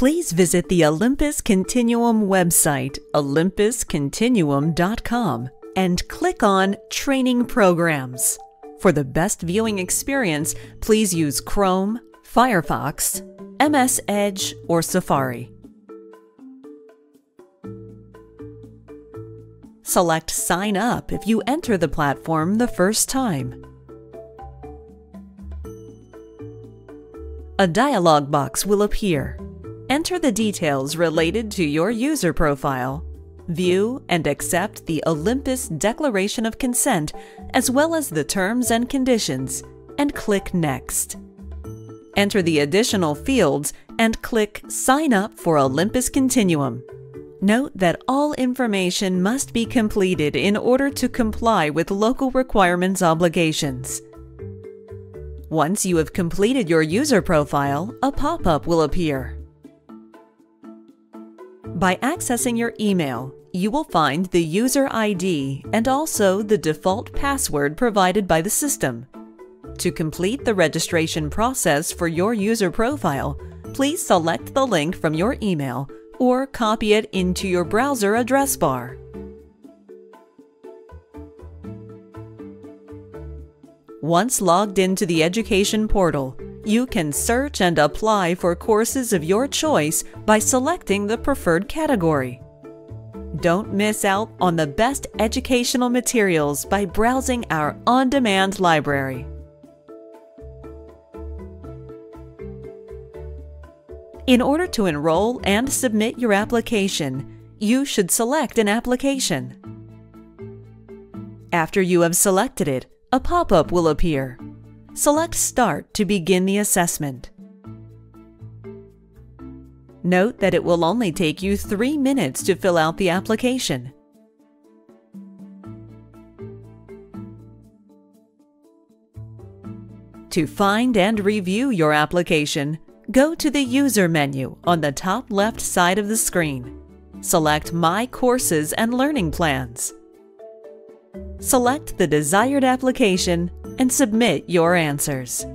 Please visit the Olympus Continuum website, olympuscontinuum.com, and click on Training Programs. For the best viewing experience, please use Chrome, Firefox, MS Edge, or Safari. Select Sign Up if you enter the platform the first time. A dialog box will appear. Enter the details related to your user profile. View and accept the Olympus Declaration of Consent as well as the terms and conditions, and click Next. Enter the additional fields and click Sign up for Olympus Continuum. Note that all information must be completed in order to comply with local requirements obligations. Once you have completed your user profile, a pop-up will appear. By accessing your email, you will find the user ID and also the default password provided by the system. To complete the registration process for your user profile, please select the link from your email or copy it into your browser address bar. Once logged into the education portal, you can search and apply for courses of your choice by selecting the preferred category. Don't miss out on the best educational materials by browsing our on-demand library. In order to enroll and submit your application, you should select an application. After you have selected it, a pop-up will appear. Select Start to begin the assessment. Note that it will only take you three minutes to fill out the application. To find and review your application, go to the User menu on the top left side of the screen. Select My Courses and Learning Plans. Select the desired application and submit your answers.